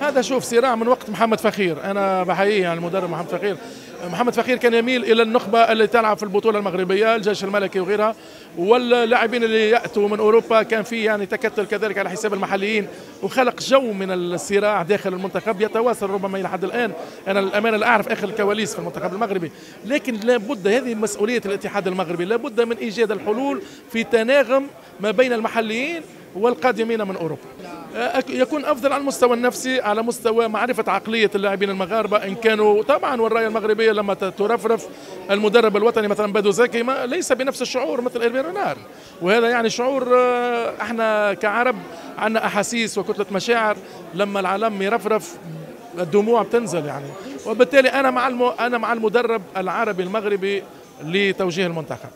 هذا شوف صراع من وقت محمد فخير. أنا بحييه يعني المدرب محمد فخير. محمد فخير كان يميل إلى النخبة اللي تلعب في البطولة المغربية الجيش الملكي وغيرها. واللاعبين اللي يأتوا من أوروبا كان في يعني تكتل كذلك على حساب المحليين. وخلق جو من الصراع داخل المنتخب يتواصل ربما إلى حد الآن. أنا الأمانة لا أعرف آخر الكواليس في المنتخب المغربي. لكن لابد هذه مسؤولية الاتحاد المغربي لابد من إيجاد الحلول في تناغم ما بين المحليين والقادمين من أوروبا. يكون أفضل على المستوى النفسي على مستوى معرفة عقلية اللاعبين المغاربة إن كانوا طبعا والرايه المغربية لما ترفرف المدرب الوطني مثلا بدو زكي ما ليس بنفس الشعور مثل ايرفين رونار. وهذا يعني شعور إحنا كعرب عندنا أحاسيس وكتلة مشاعر لما العالم يرفرف الدموع بتنزل يعني. وبالتالي أنا مع أنا مع المدرب العربي المغربي لتوجيه المنتخب.